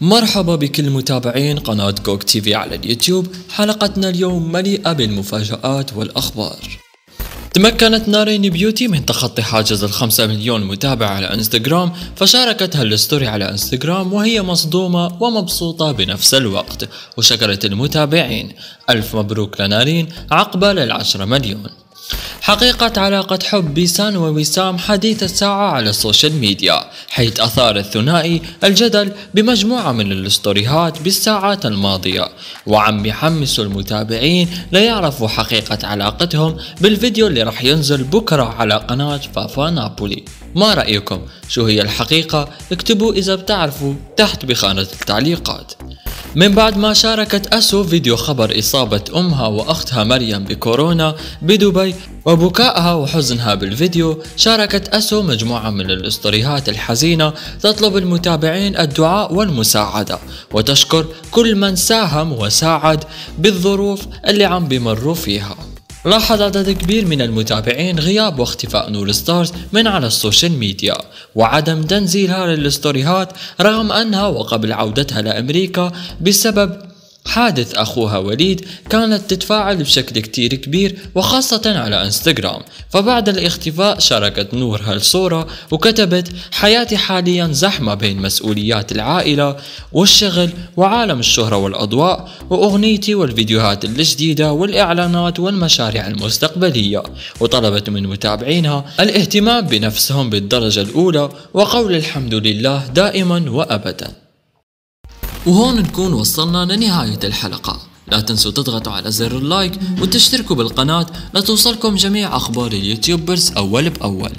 مرحبا بكل متابعين قناة كوك TV على اليوتيوب. حلقتنا اليوم مليئة بالمفاجآت والأخبار. تمكنت نارين بيوتي من تخطي حاجز الخمسة مليون متابع على إنستغرام فشاركتها ال story على إنستغرام وهي مصدومة ومبسوطة بنفس الوقت. وشكرت المتابعين. ألف مبروك لنارين عقبال العشرة مليون. حقيقة علاقة حب بيسان ووسام حديث الساعة على السوشيال ميديا حيث أثار الثنائي الجدل بمجموعة من ال storyهات بالساعات الماضية وعم يحمسوا المتابعين ليعرفوا حقيقة علاقتهم بالفيديو اللي راح ينزل بكرة على قناة فافا نابولي ما رأيكم؟ شو هي الحقيقة؟ اكتبوا إذا بتعرفوا تحت بخانة التعليقات من بعد ما شاركت أسو فيديو خبر إصابة أمها وأختها مريم بكورونا بدبي وبكائها وحزنها بالفيديو شاركت أسو مجموعة من الاسطوريات الحزينة تطلب المتابعين الدعاء والمساعدة وتشكر كل من ساهم وساعد بالظروف اللي عم بمروا فيها. لاحظ عدد كبير من المتابعين غياب واختفاء نور ستارز من على السوشيال ميديا وعدم تنزيلها لل storyهات رغم أنها وقبل عودتها لأمريكا بسبب حادث أخوها وليد كانت تتفاعل بشكل كتير كبير وخاصة على إنستغرام. فبعد الاختفاء شاركت نور هالصورة وكتبت حياتي حاليا زحمة بين مسؤوليات العائلة والشغل وعالم الشهرة والأضواء وأغنيتي والفيديوهات الجديدة والإعلانات والمشاريع المستقبلية وطلبت من متابعينها الاهتمام بنفسهم بالدرجة الأولى وقول الحمد لله دائما وأبدا. وهون نكون وصلنا لنهاية الحلقة. لا تنسوا تضغطوا على زر ال like وتشتركوا بالقناة لتوصلكم جميع أخبار ال YouTubers أول بأول.